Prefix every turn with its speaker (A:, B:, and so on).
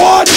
A: one.